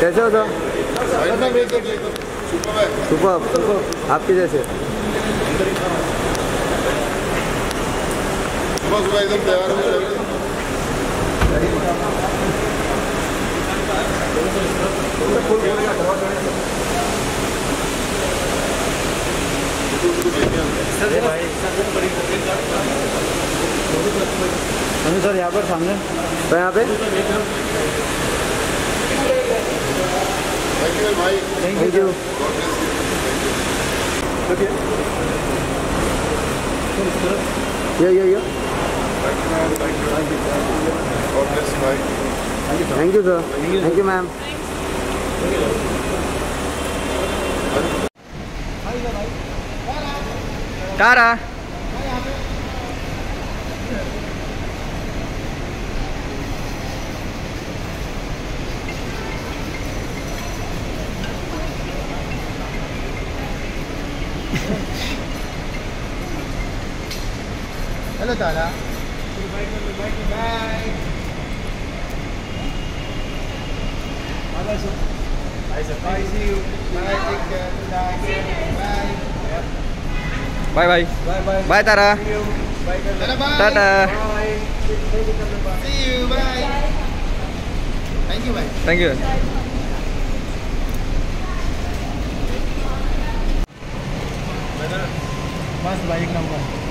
कैसे हो sir super. आपके जैसे। सुबह हो अनु सर यहाँ पर सामने। तो यहाँ पे? थैंक यू यू ये ये thank you sir thank you ma'am Tara Hello, Tala. Bye. Bye. Bye, sir. Bye, sir. Bye, see you. Bye, take care. Bye. Bye bye Bye. Bye. Bye Tara Bye. Tala, bye. Tata Bye. See you. Bye. Thank you, bye. Thank you मस्त भाई एक number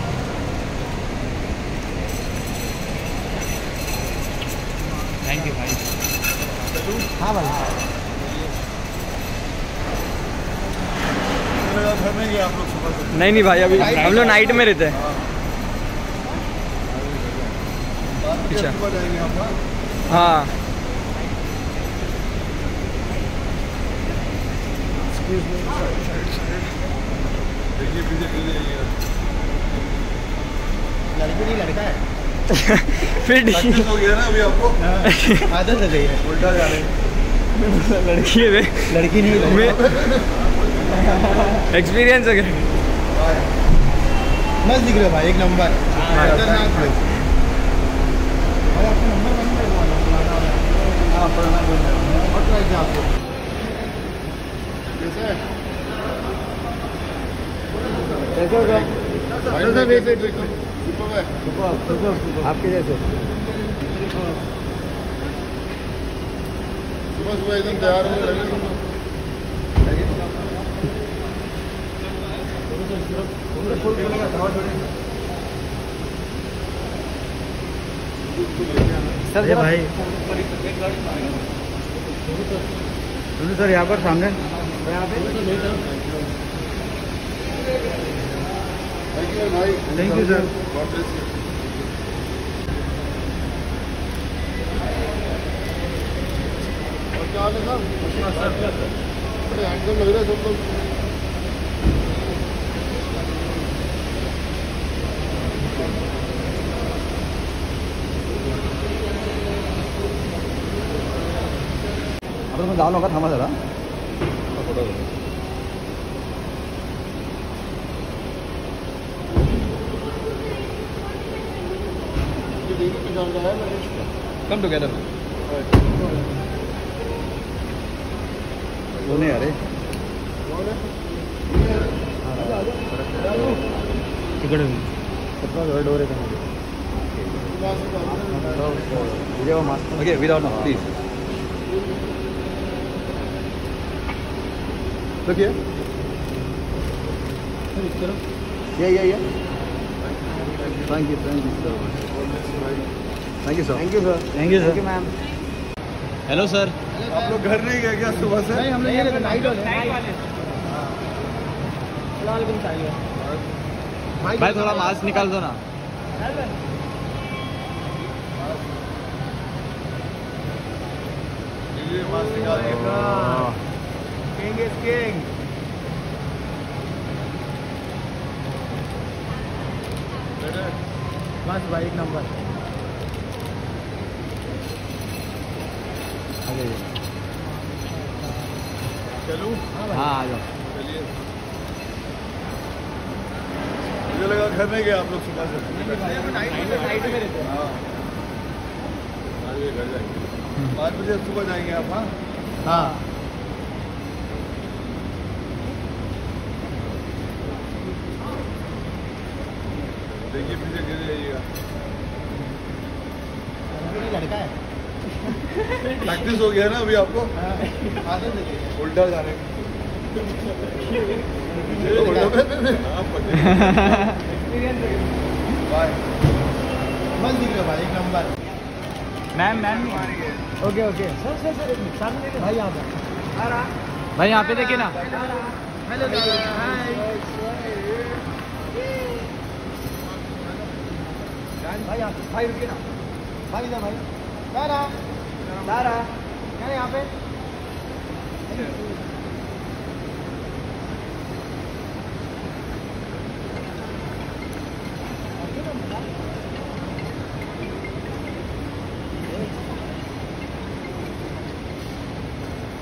नहीं नहीं भाई अभी हम लोग night में रहते हैं। अच्छा। हाँ। लड़की नहीं लड़का है फिर हो गया ना अभी आपको? आदत हो। गई है उल्टा जा रहे लड़की है लड़की नहीं मैं एक्सपीरियंस है मस्त दिख रहे हो भाई एक नंबर. हाँ। खतरनाक place। भाई आपका नंबर बंद कर दो ना, पुराना वाला। हाँ पुराना बंद कर दो। और try किया आपको कैसे है? कैसे हो सर भाई सर, वेट, वेट, वेट। सुबह है आपके जैसे सुबह सुबह एकदम तैयार हो जाएगी सर, ये भाई। सुनो सर, यहाँ पर सामने। थैंक यू सर क्या हाल है सर? हैंडसम लग रहे हैं सब लोग। पण जाऊ थांबा जरा। है कम टुगेदर वो नहीं अरे है तिकडे जवळ डोर आहे okay without no please Look here. या या या thank you thank you sir thank you sir thank you sir thank you sir ma'am hello sir आप लोग घर नहीं गए क्या सुबह से? नहीं हम लोग ये नाइट वाले भाई थोड़ा मास्क निकाल दो ना। ये मास्क निकाल किंग इज़ किंग बस भाई एक नंबर। चलूँ? हाँ आ जाओ। चलिए। मुझे लगा घर नहीं गए आप लोग सुबह से। नाइट में रहते हैं। हाँ। अरे घर जाएँगे। पाँच बजे सुबह जाएँगे आप हाँ? हाँ। देखिए पीछे गिर जाइएगा। लड़का है प्रैक्टिस हो गया ना अभी आपको? उल्टा जाने हाँ, दिख रहा भाई ma'am ma'am. Okay okay sir sir sir सामने भाई यहाँ भाई यहाँ पे देखिए ना। हेलो भाई यहाँ पे भाई रुकिए ना भाई इधर भाई तारा तारा क्या यहाँ पे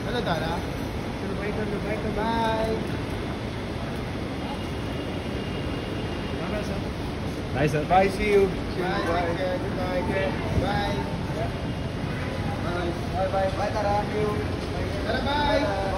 हेलो तारा बाय भाई sir bye see you Bye, sir. Bye, see you. See bye. you. Bye. Okay, good night. Okay. Bye. Bye. Bye. Bye. Bye. Bye. Bye. Bye. Bye. Bye. Bye. Bye. Bye.